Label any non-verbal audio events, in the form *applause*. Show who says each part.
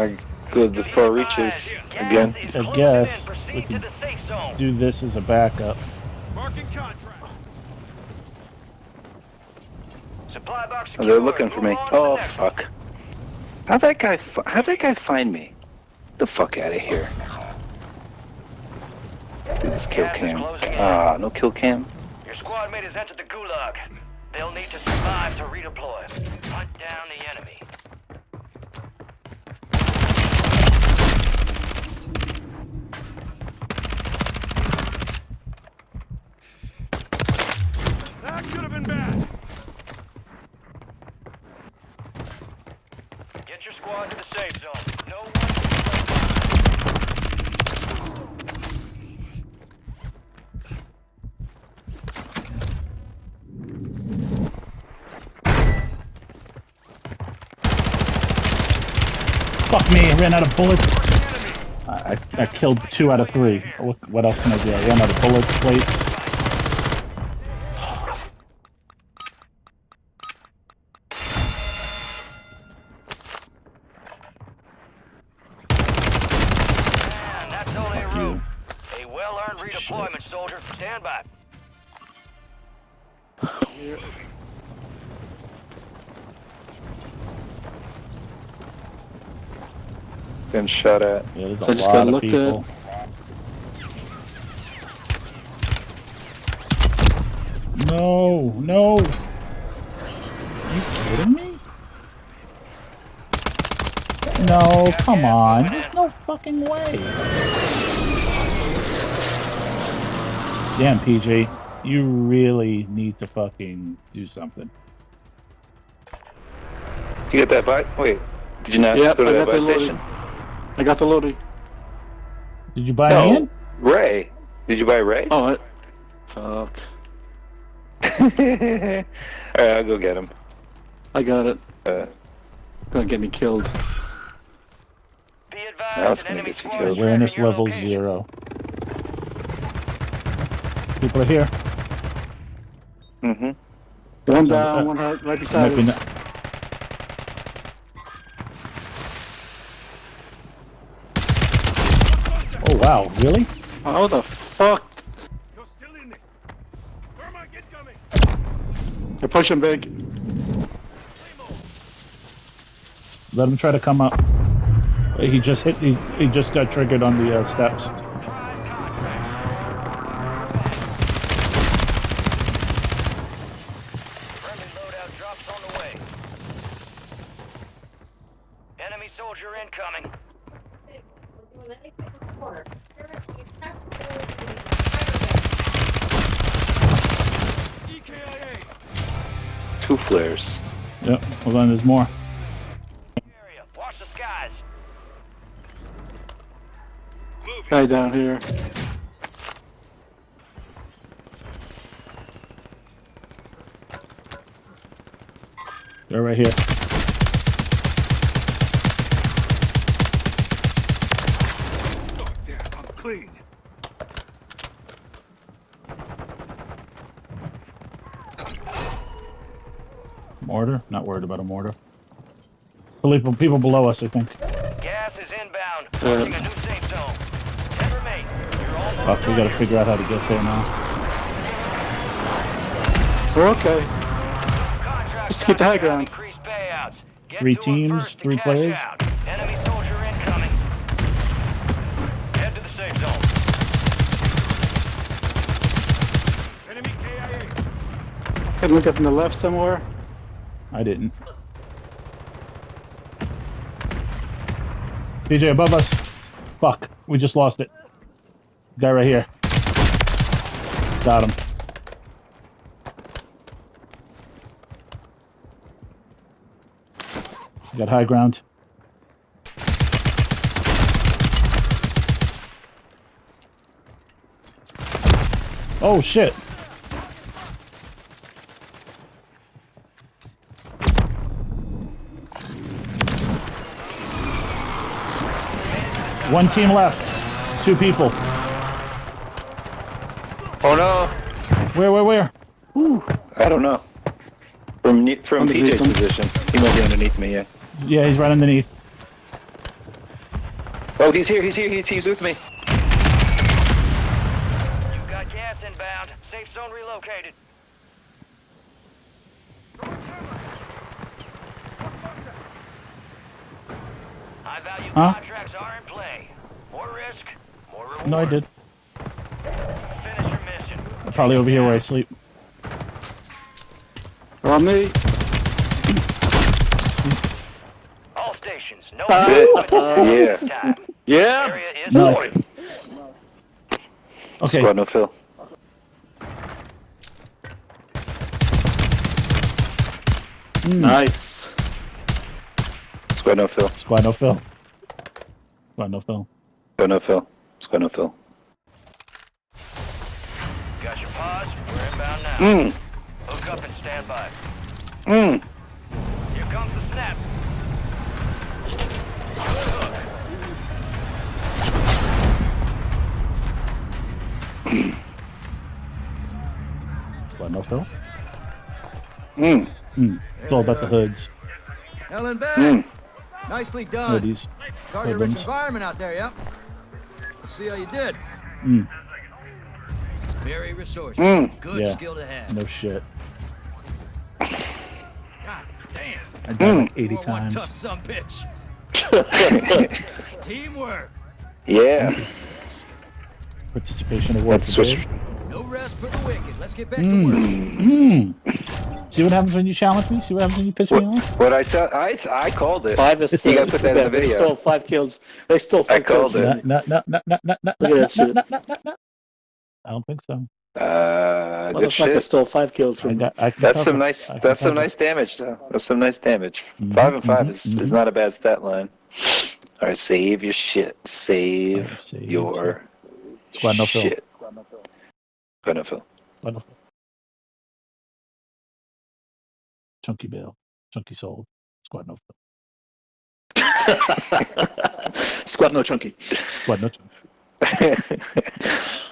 Speaker 1: I go the far reaches again.
Speaker 2: I guess we could do this as a backup.
Speaker 3: Marking contract.
Speaker 4: Supply box
Speaker 1: Oh, they're looking for me.
Speaker 4: on to the
Speaker 1: Oh fuck! How'd that guy? How'd that guy find me? The fuck out of here! Do this kill cam. Ah, no kill cam.
Speaker 4: Your squad mate has entered the gulag. They'll need to survive to redeploy. Hunt down the enemy.
Speaker 3: That could have been bad.
Speaker 4: Get your squad to the safe zone. No one.
Speaker 2: Fuck me, I ran out of bullets. I, I, I killed two out of three. What, what else can I do? I ran out of bullets, plates.
Speaker 4: Man, that's only a
Speaker 2: Fuck you.
Speaker 4: room. Redeployment, soldier. Stand by. *sighs*
Speaker 1: Been shot at.
Speaker 2: Yeah, there's
Speaker 5: So
Speaker 2: a
Speaker 5: I just
Speaker 2: lot
Speaker 5: gotta
Speaker 2: of
Speaker 5: look at-
Speaker 2: people. No, no. you kidding me? No, come on. There's no fucking way. Damn, PJ. You really need to fucking do something.
Speaker 1: You get that buy? Wait, did you not
Speaker 5: Yep,
Speaker 1: go to
Speaker 5: I
Speaker 1: that
Speaker 5: got
Speaker 1: buy
Speaker 5: the
Speaker 1: station?
Speaker 5: I got the loading.
Speaker 2: Did you buy
Speaker 1: No,
Speaker 2: me?
Speaker 1: Ray. Did you buy Ray?
Speaker 5: Oh, it. Fuck. *laughs*
Speaker 1: Alright, I'll go get him.
Speaker 5: I got it.
Speaker 1: Uh,
Speaker 5: Gonna get me killed.
Speaker 4: Be advised,
Speaker 1: Now it's gonna get you killed.
Speaker 2: Awareness level
Speaker 4: location.
Speaker 2: zero. People are here.
Speaker 1: mm-hmm.
Speaker 5: One down,
Speaker 2: uh,
Speaker 5: one right, right beside
Speaker 2: Might
Speaker 5: us.
Speaker 2: Wow, really?
Speaker 5: How the fuck?
Speaker 3: You're still in this. Thermite incoming.
Speaker 5: They're pushing big.
Speaker 2: Let him try to come up. He just hit. He, he just got triggered on the uh, steps.
Speaker 4: Friendly loadout drops on the way. Enemy soldier incoming.
Speaker 3: EKIA.
Speaker 1: Two flares.
Speaker 2: Yep. Hold on, there's more.
Speaker 4: Area. Watch the skies.
Speaker 5: Guy down here.
Speaker 2: They're right here. Mortar. Not worried about a mortar. People, people below us, I think.
Speaker 4: Gas is inbound.
Speaker 5: Uh,
Speaker 4: a new safe zone. Ten remain.
Speaker 2: Fuck, we
Speaker 4: there.
Speaker 2: gotta figure out how to get there now.
Speaker 5: We're okay. Just get the high ground.
Speaker 4: increased payouts. Get
Speaker 2: Three teams, three players.
Speaker 4: out. Enemy soldier incoming. Head to the safe zone.
Speaker 3: Enemy KIA.
Speaker 5: Can look up from the left somewhere.
Speaker 2: I didn't. DJ above us. Fuck. We just lost it. Guy right here. Got him. Got high ground. Oh shit. One team left. Two people.
Speaker 1: Oh no!
Speaker 2: Where, where, where? Ooh.
Speaker 1: I don't know. From from
Speaker 5: Underneath
Speaker 1: PJ's
Speaker 5: him.
Speaker 1: position, he might be underneath me. Yeah.
Speaker 2: Yeah, he's right underneath.
Speaker 1: Oh, he's here, he's here, he's, he's with me.
Speaker 4: You've got gas inbound. Safe zone relocated. High value
Speaker 2: Huh?
Speaker 4: contracts are in play. More risk, more reward.
Speaker 2: No, I did.
Speaker 4: Finish your.
Speaker 2: Probably over here where I sleep.
Speaker 5: On me.
Speaker 4: All stations, no uh,
Speaker 1: That's *laughs* it.
Speaker 4: yeah. time.
Speaker 1: Yeah.
Speaker 4: Area is
Speaker 2: No.
Speaker 4: clear.
Speaker 2: Okay.
Speaker 1: Squad no fill. Hmm.
Speaker 5: Nice.
Speaker 1: Squad no fill.
Speaker 2: Squad no fill. Squad no fill.
Speaker 1: Squad no fill. Squad no fill.
Speaker 4: Got your pause. We're inbound now.
Speaker 1: Mmm.
Speaker 4: Hook up and stand by.
Speaker 1: Mmm.
Speaker 4: Here comes the snap. *clears throat*
Speaker 2: Squad no fill.
Speaker 1: Mmm.
Speaker 2: Hmm. It's all about the hoods.
Speaker 6: Helen back.
Speaker 1: Mmm.
Speaker 6: Nicely done.
Speaker 2: Hoodies.
Speaker 6: Target rich environment out there, yep. Let's see how you did.
Speaker 2: Mm.
Speaker 6: Very resourceful.
Speaker 1: Mm.
Speaker 6: Good
Speaker 2: Yeah.
Speaker 6: skill to have.
Speaker 2: No shit.
Speaker 6: God damn.
Speaker 2: I died like 80
Speaker 6: Boy, one
Speaker 2: times.
Speaker 6: tough some bitch. *laughs* Teamwork.
Speaker 1: Yeah.
Speaker 2: Participation award.
Speaker 1: Let's switch.
Speaker 2: Dave.
Speaker 6: No rest for the wicked. Let's get back to work.
Speaker 2: Mm. See what happens when you challenge me? See what happens when you piss me off?
Speaker 1: what I tell? I, I called it.
Speaker 5: Five assists.
Speaker 1: You gotta put that in the
Speaker 5: They
Speaker 1: video.
Speaker 5: stole five kills. They stole
Speaker 1: I
Speaker 5: five kills.
Speaker 1: called it.
Speaker 2: No, no, no, no, no, no, no,
Speaker 5: Look
Speaker 2: no, no, no, no, no. I don't think so.
Speaker 1: Uh, good
Speaker 5: Motherfucker
Speaker 1: shit.
Speaker 5: stole five kills
Speaker 2: I
Speaker 5: from
Speaker 2: got, I can
Speaker 1: That's
Speaker 2: cover.
Speaker 1: some nice.
Speaker 2: I
Speaker 1: That's some
Speaker 2: cover.
Speaker 1: nice damage, though. That's some nice damage.
Speaker 2: Mhm,
Speaker 1: Five and 5
Speaker 2: mhm,
Speaker 1: is, is
Speaker 2: mhm.
Speaker 1: not a bad stat line. All right, save your shit. Save
Speaker 2: Alright, save
Speaker 1: your
Speaker 2: Squad no fill.
Speaker 1: shit. Fill.
Speaker 2: Wonderful. Chunky Bill. Chunky Soul. Squad no. *laughs*
Speaker 5: Squad no chunky.
Speaker 2: Squad no chunky. *laughs*